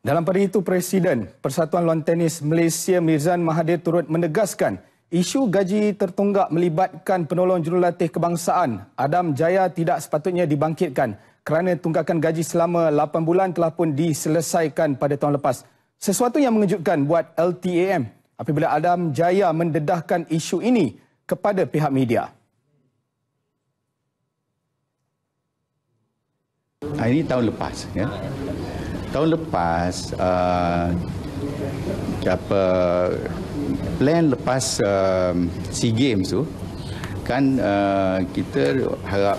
Dalam pada itu, Presiden Persatuan Lawan Tenis Malaysia Mirzan Mahathir turut menegaskan isu gaji tertunggak melibatkan penolong jurulatih kebangsaan Adam Jaya tidak sepatutnya dibangkitkan kerana tunggakan gaji selama 8 bulan telah pun diselesaikan pada tahun lepas. Sesuatu yang mengejutkan buat LTAM apabila Adam Jaya mendedahkan isu ini kepada pihak media. Ini tahun lepas ya tahun lepas uh, apa plan lepas uh, SEA Games tu kan uh, kita harap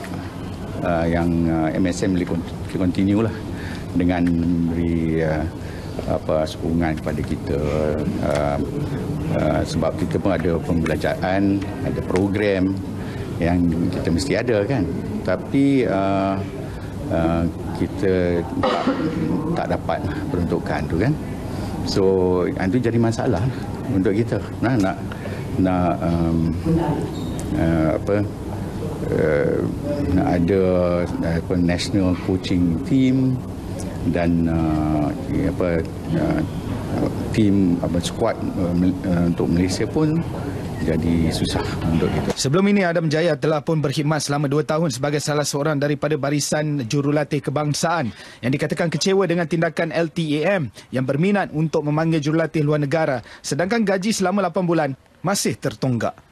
uh, yang uh, MSM boleh continue lah dengan beri uh, apa sokongan kepada kita. Uh, uh, sebab kita pun ada pembelajaran ada program yang kita mesti ada kan. Tapi uh, uh, kita tak, tak dapat peruntukan tu kan. So itu jadi masalah untuk kita. Nah nak nak um, uh, apa uh, nak ada apa national coaching team dan uh, apa uh, team apa squad uh, uh, untuk Malaysia pun jadi susah untuk kita. Sebelum ini Adam Jaya telah pun berkhidmat selama dua tahun sebagai salah seorang daripada barisan jurulatih kebangsaan yang dikatakan kecewa dengan tindakan LTAM yang berminat untuk memanggil jurulatih luar negara sedangkan gaji selama 8 bulan masih tertunggak.